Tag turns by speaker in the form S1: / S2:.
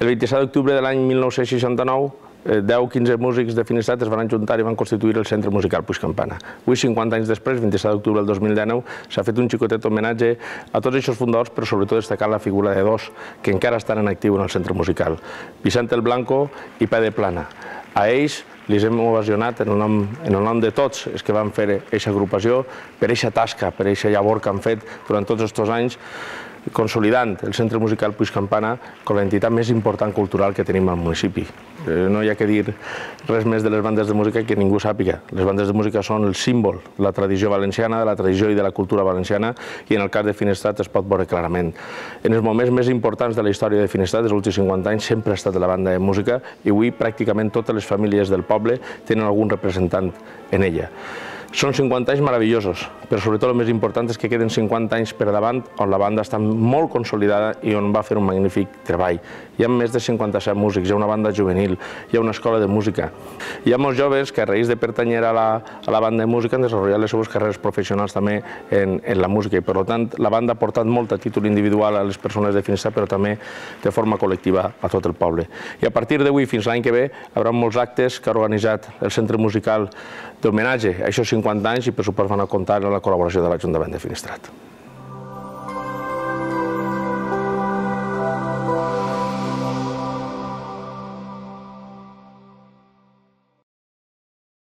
S1: El 27 d'octubre de l'any 1969 10-15 músics de Finestrat es van ajuntar i van constituir el Centre Musical Puig Campana. Avui, 50 anys després, 27 d'octubre del 2019, s'ha fet un xicotet homenatge a tots aquests fundadors, però sobretot destacar la figura de dos que encara estan en actiu en el centre musical, Vicente el Blanco i Pede Plana. A ells li hem ovacionat en nom, en el nom de tots els que van fer aquesta agrupació, per aquesta tasca, per aquesta llavor que han fet durant tots aquests anys, consolidant el Centre Musical Puig Campana com l'entitat més important cultural que tenim al municipi. Eh, no hi ha que dir res més de les bandes de música que ningú sàpiga. Les bandes de música són el símbol de la tradició valenciana, de la tradició i de la cultura valenciana, i en el cas de Finestrat es pot veure clarament. En els moments més importants de la història de Finestrat, dels últims 50 anys, sempre ha estat la banda de música, i avui pràcticament totes les famílies del poble tenen algun representant en ella. Són 50 anys meravellosos, però sobretot el més important és que queden 50 anys per davant on la banda està molt consolidada i on va fer un magnífic treball. Hi ha més de 57 músics, hi ha una banda juvenil, hi ha una escola de música. Hi ha molts joves que a raïs de pertanyer a la, a la banda de música han desenvolupat les seves carreres professionals també en, en la música i per tant la banda ha portat molt a títol individual a les persones de Finestrat però també de forma col·lectiva a tot el poble. I a partir d'avui fins l'any que ve hi haurà molts actes que ha organitzat el Centre Musical d'homenatge això 50 anys i per supost van a comptar la col·laboració de l'Ajuntament de Finestrat.